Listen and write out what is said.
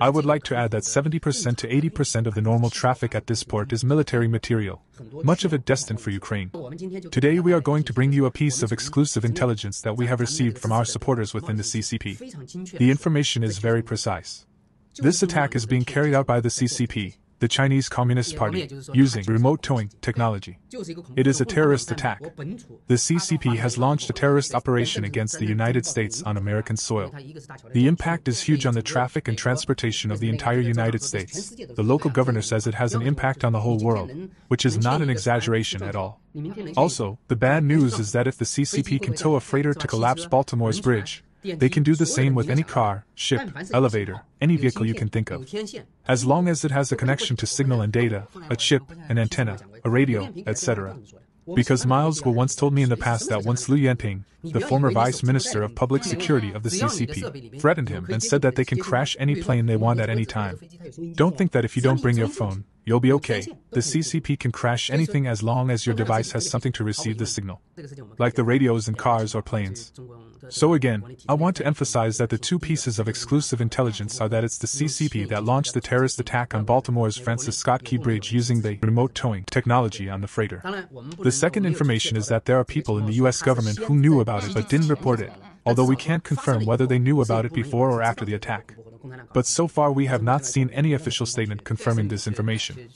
I would like to add that 70% to 80% of the normal traffic at this port is military material, much of it destined for Ukraine. Today we are going to bring you a piece of exclusive intelligence that we have received from our supporters within the CCP. The information is very precise. This attack is being carried out by the CCP, the Chinese Communist Party, using remote towing technology. It is a terrorist attack. The CCP has launched a terrorist operation against the United States on American soil. The impact is huge on the traffic and transportation of the entire United States. The local governor says it has an impact on the whole world, which is not an exaggeration at all. Also, the bad news is that if the CCP can tow a freighter to collapse Baltimore's bridge, they can do the same with any car, ship, elevator, any vehicle you can think of. As long as it has a connection to signal and data, a chip, an antenna, a radio, etc. Because Miles Guo once told me in the past that once Liu Yanping, the former vice minister of public security of the CCP, threatened him and said that they can crash any plane they want at any time. Don't think that if you don't bring your phone, you'll be okay. The CCP can crash anything as long as your device has something to receive the signal, like the radios in cars or planes. So again, I want to emphasize that the two pieces of exclusive intelligence are that it's the CCP that launched the terrorist attack on Baltimore's Francis Scott Key Bridge using the remote towing technology on the freighter. The second information is that there are people in the US government who knew about it but didn't report it, although we can't confirm whether they knew about it before or after the attack. But so far we have not seen any official statement confirming this information.